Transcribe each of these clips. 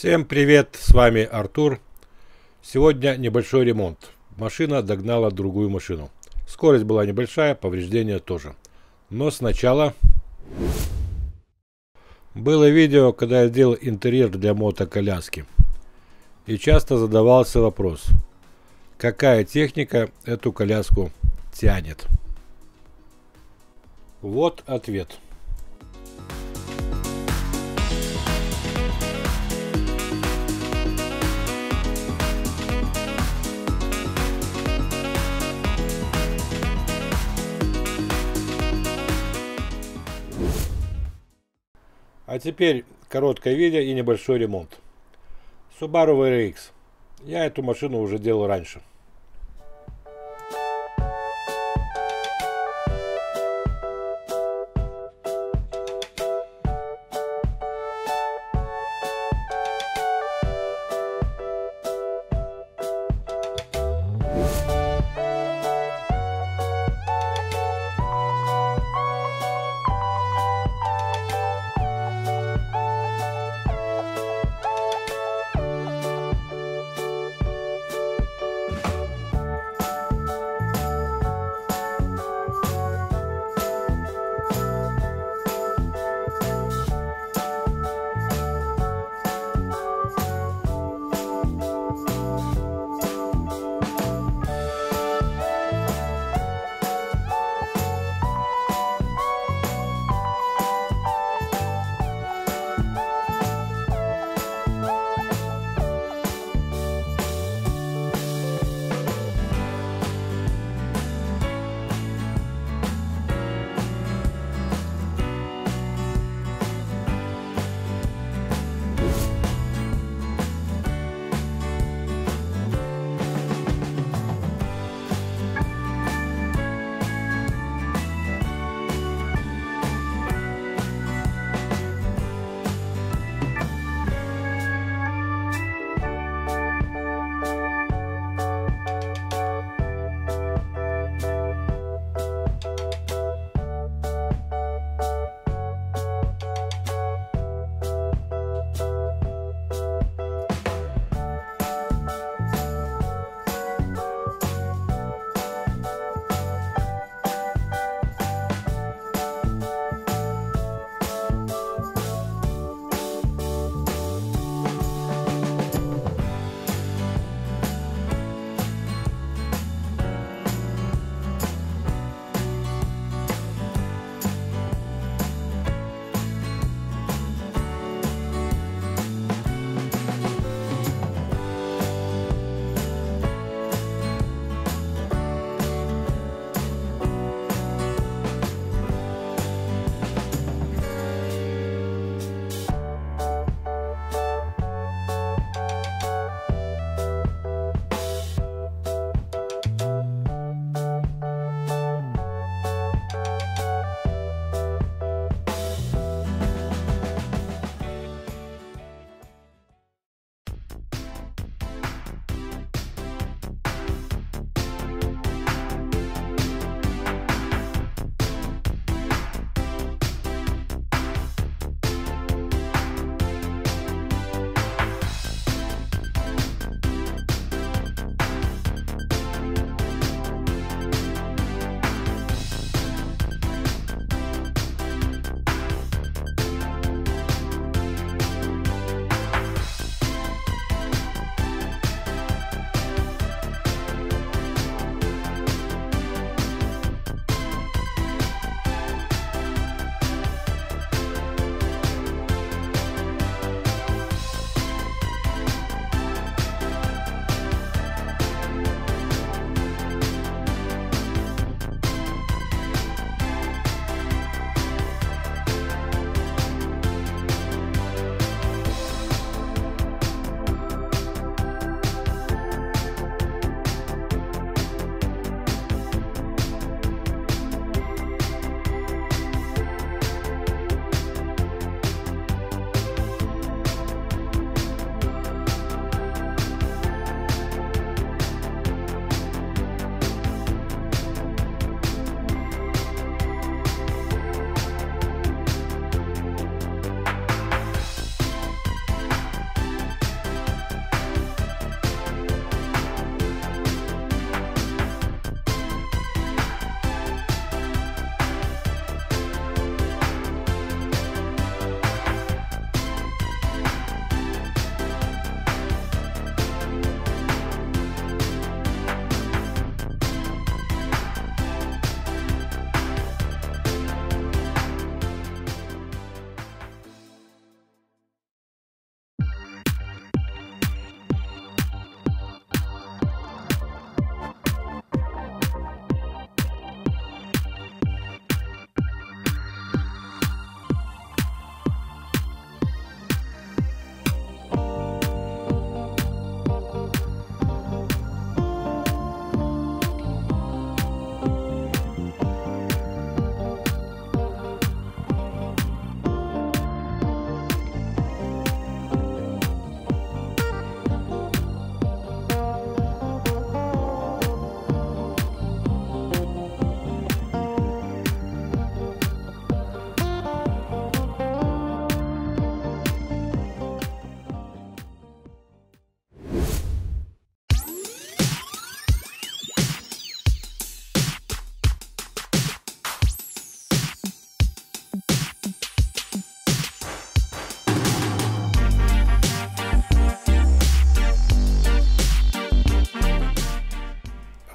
Всем привет, с вами Артур. Сегодня небольшой ремонт. Машина догнала другую машину. Скорость была небольшая, повреждения тоже. Но сначала... Было видео, когда я делал интерьер для мотоколяски. И часто задавался вопрос, какая техника эту коляску тянет. Вот ответ. А теперь короткое видео и небольшой ремонт. Subaru VRX. Я эту машину уже делал раньше.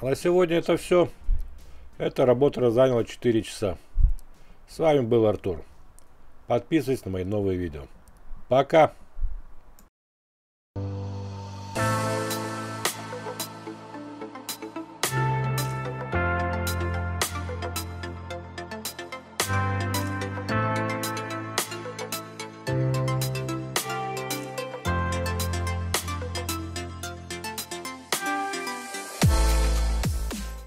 На сегодня это все. Эта работа заняла 4 часа. С вами был Артур. Подписывайтесь на мои новые видео. Пока!